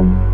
Bye.